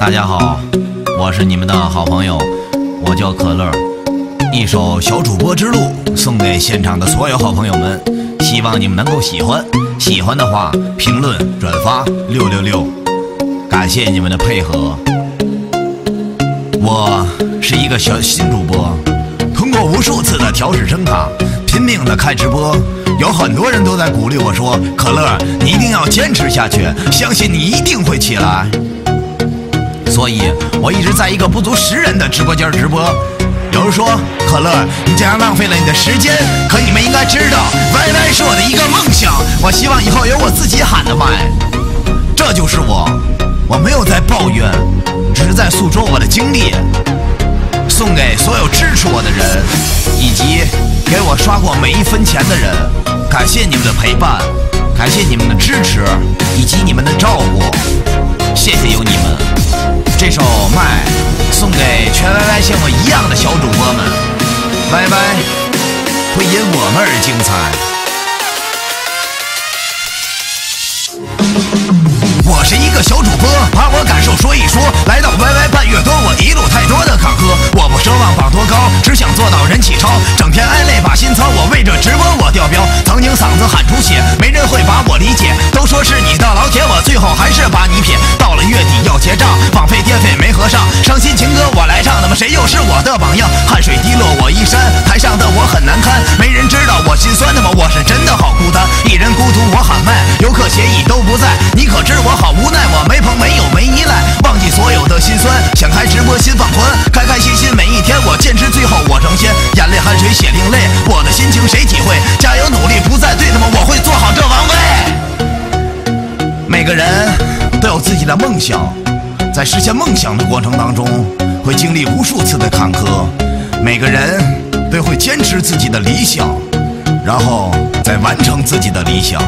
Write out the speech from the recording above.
大家好，我是你们的好朋友，我叫可乐。一首《小主播之路》送给现场的所有好朋友们，希望你们能够喜欢。喜欢的话，评论转发六六六，感谢你们的配合。我是一个小新主播，通过无数次的调试声卡，拼命的开直播，有很多人都在鼓励我说：“可乐，你一定要坚持下去，相信你一定会起来。”所以，我一直在一个不足十人的直播间直播。有人说：“可乐，你这样浪费了你的时间。”可你们应该知道，Y Y 是我的一个梦想。我希望以后有我自己喊的麦。这就是我，我没有在抱怨，只是在诉说我的经历，送给所有支持我的人，以及给我刷过每一分钱的人。感谢你们的陪伴，感谢你们的支持，以及你们的照顾。的小主播们，YY 会因我们而精彩。我是一个小主播，把我感受说一说。来到 YY 半月多，我一路太多的坎坷。我不奢望榜多高，只想做到人气超。整天挨累把心操，我为这直播我掉标。曾经嗓子喊出血，没人会把我理解。都说是你的老铁，我最后还是把的榜样？汗水滴落我衣衫，台上的我很难堪，没人知道我心酸。那么我是真的好孤单，一人孤独我喊麦，游客协议都不在，你可知我？好无奈，我没朋没友没依赖，忘记所有的心酸，想开直播心放宽，开开心心每一天，我坚持最后我成仙，眼泪汗水血另类，我的心情谁体会？加油努力不再对，那么我会做好这王位。每个人都有自己的梦想，在实现梦想的过程当中，会经历无数次的坎坷，每个人都会坚持自己的理想，然后再完成自己的理想。